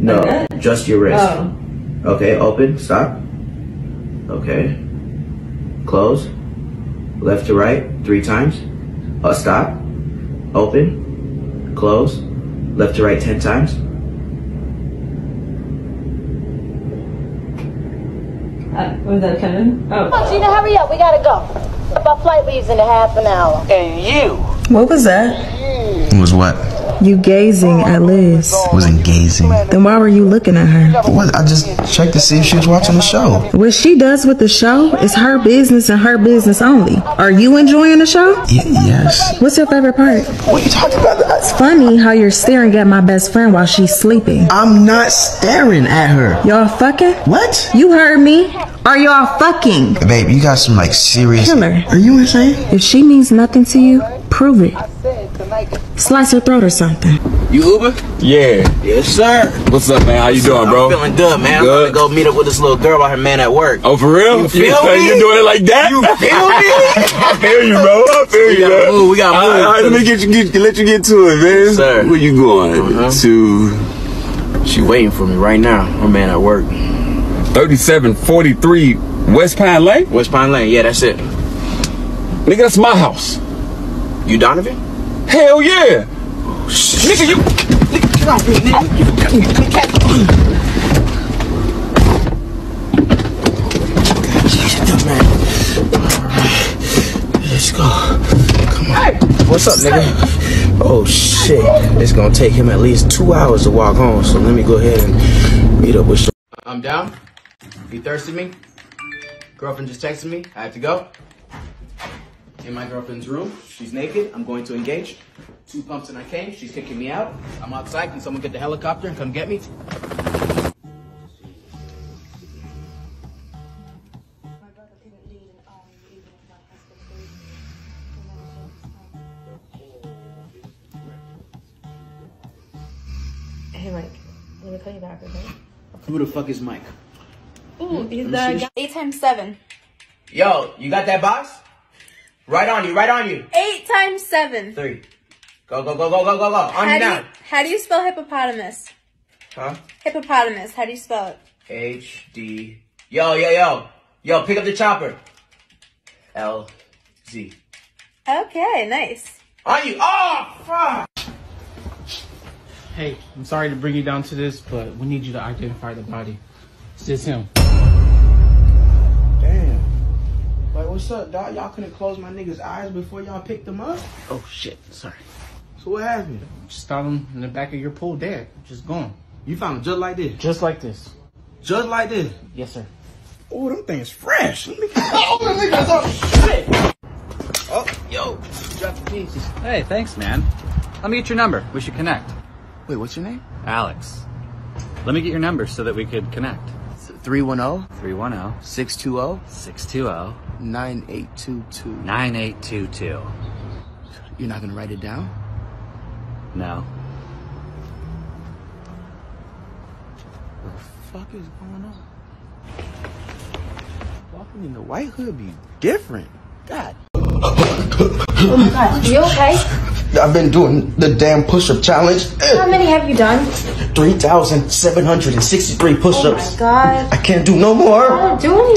No, Like just your wrist. Oh. Okay, open, stop. Okay. Close. Left to right, three times. Uh, stop. Open. Close. Left to right, ten times. Uh, was that Kevin? Oh. Gina, hurry up. We gotta go. Our flight leaves in a half an hour. And you. What was that? Was what? You gazing at Liz. I Wasn't gazing. Then why were you looking at her? What? I just checked to see if she was watching the show. What she does with the show is her business and her business only. Are you enjoying the show? Y- yes. What's your favorite part? What are you talking about? It's funny how you're staring at my best friend while she's sleeping. I'm not staring at her. Y'all fucking? What? You heard me. Are y'all fucking? Babe, you got some like serious. Killer. Are you insane? If she means nothing to you, prove it. Slice her throat or something. You Uber? Yeah. Yes, sir. What's up, man? How you doing, bro? I'm feeling good, man. I'm Good. about to go meet up with this little girl by her man at work. Oh, for real? You feel Yeah, me? You doing it like that? You feel me? I feel you, bro. I feel We you, gotta man. move, we gotta All right, move. all right, let me get you, get, let you get to it, man. Sir. Where you going? Uh-huh. To She waiting for me right now. Her man at work. 3743 West Pine Lane? West Pine Lane. Yeah, that's it. Nigga, that's my house. You Donovan? Hell yeah. Nigga, you. Nigga, get off me, nigga. You. Alright. Let's go. Come on. What's up, nigga? Oh shit. It's gonna take him at least two hours to walk home, so let me go ahead and meet up with you. I'm down. You thirsty me? Girlfriend just texted me. I have to go. In my girlfriend's room. She's naked. I'm going to engage. Two pumps and I came. She's kicking me out. I'm outside. Can someone get the helicopter and come get me? Hey, Mike. Let me call you back, okay? Who the fuck is Mike? Ooh, hmm? he's me the guy. Eight times seven. Yo, you got that box? Right on you. Right on you. Eight times seven. Three. Go, go, go, go, go, go, go. On How you do you, now. how do you spell hippopotamus? Huh? Hippopotamus. How do you spell it? H D. Yo, yo, yo. Yo, pick up the chopper. L Z. Okay, nice. On you. Oh, fuck. Hey, I'm sorry to bring you down to this, but we need you to identify the body. It's just him. Like, what's up, dog? Y'all couldn't close my niggas' eyes before y'all picked them up? Oh shit, sorry. So what happened? Just found him in the back of your pool dead. Just gone. You found them just like this? Just like this. Just like this? Yes, sir. Oh, them things fresh. Let me Oh, them niggas up. Shit. Oh, yo. Drop the pieces. Hey, thanks, man. Let me get your number. We should connect. Wait, what's your name? Alex. Let me get your number so that we could connect. 310 310 620 620 9822. 9822. You're not gonna write it down? No. What the fuck is going on? Walking in the white hood be different. God. Oh my god, you okay? I've been doing the damn push-up challenge. How many have you done? 3,763 Oh my push-ups. god. I can't do no more. Don't do anymore.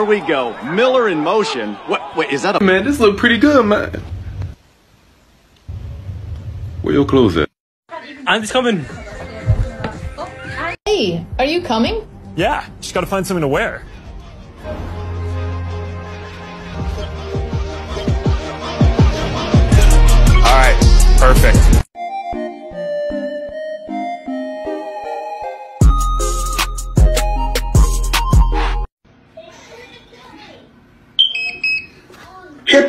Here we go. Miller in motion. What? Wait, is that a Man, this look pretty good, man. Where your clothes at? I'm just coming. Hey, are you coming? Yeah, just gotta find something to wear. All right, perfect.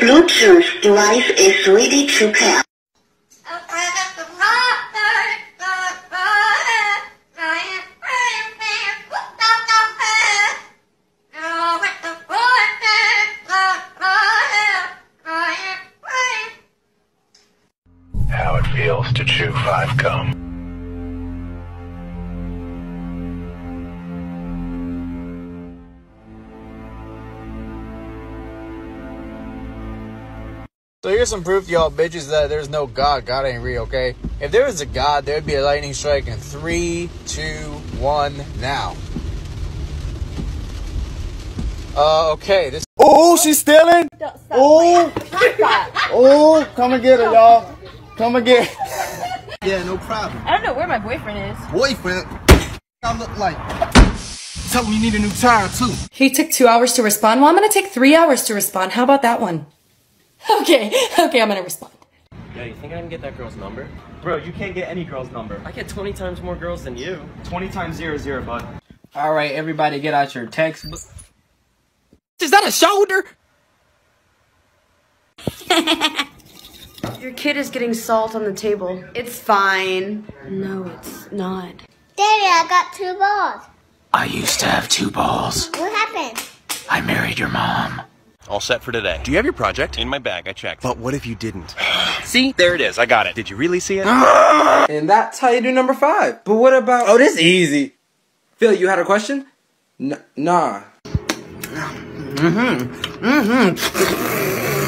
Bluetooth device is ready to pair. How it feels to chew five gum. So here's some proof, y'all bitches, that there's no God. God ain't real, okay? If there was a God, there'd be a lightning strike in three, two, one, now. Uh, okay, this. Oh, she's stealing. Oh, oh, come and get her, y'all. Come and get. Yeah, no problem. I don't know where my boyfriend is. Boyfriend, I look like. Tell him you need a new tire too. He took two hours to respond. Well, I'm gonna take three hours to respond. How about that one? Okay, okay, I'm gonna respond. Yo, you think I can get that girl's number? Bro, you can't get any girl's number. I get 20 times more girls than you. 20 times zero zero, bud. All right, everybody, get out your textbook. Is that a shoulder? Your kid is getting salt on the table. It's fine. No, it's not. Daddy, I got two balls. I used to have two balls. What happened? I married your mom. All set for today. Do you have your project? In my bag, I checked. But what if you didn't? See? There it is. I got it. Did you really see it? And that's how you do number five. But what about. Oh, this easy. Phil, you had a question? N- nah. Mm-hmm. Mm-hmm.